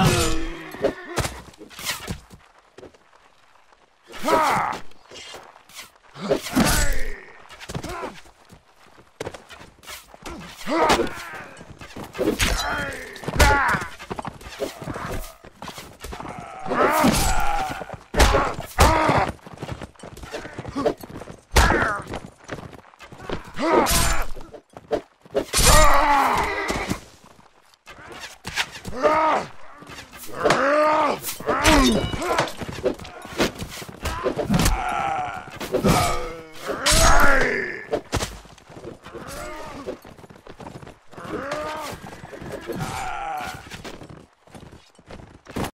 Ah! Ah!